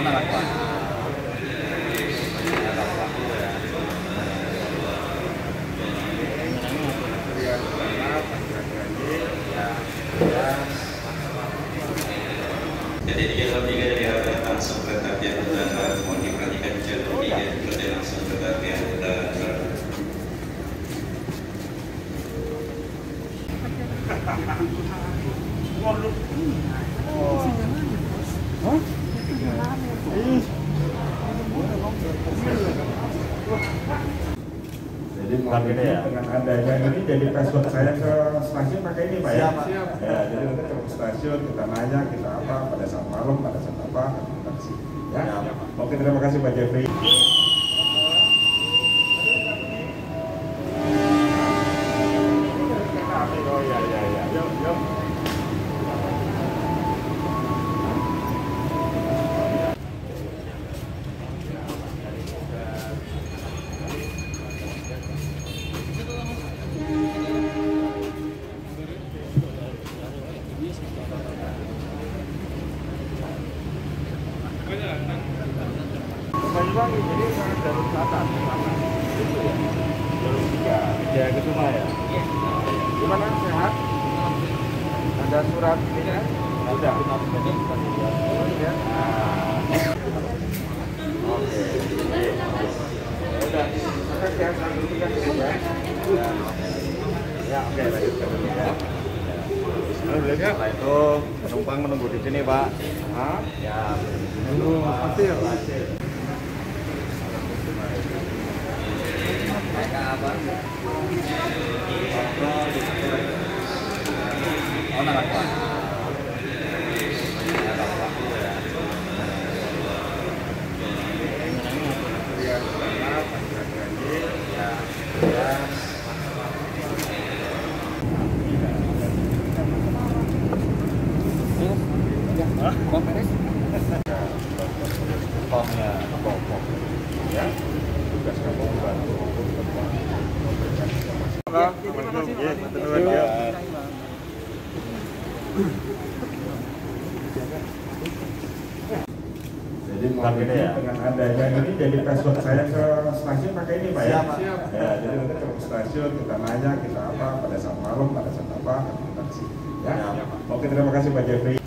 Jadi tiga dalam tiga dari langsung ke target mau diperhatikan jalur tiga langsung ke target dan Oh. Oh. Hah? Malam ini dengan adanya ini jadi password saya ke stasiun pakai ini Pak ya? Siap. Ya, jadi nanti ke stasiun kita nanya kita apa pada saat malam pada saat apa kita kasih. Ya. Oke terima kasih Pak Jeffrey. Banyuwangi jadi jalur selatan. Itu ya. Jalur tiga. Ya ke ya. Gimana sehat? Ada surat ini kan? Ah. Oke. Udah. Maka sehat dulu kan ya. Ya. Oke. Setelah itu penumpang menunggu di sini Pak. Hah? Ya. Menunggu hasil. Hasil. Tongnya pokok ya tugas kamu membantu untuk memberikan informasi. Terima kasih. Ya, terima kasih. Jadi malam ini dengan adanya ini jadi password saya ke stasiun pakai ini Pak ya? Siap. Ya, jadi nanti ke stasiun kita nanya kita apa pada saat malam pada saat apa kita kasih. Ya. Oke terima kasih Pak Jeffrey.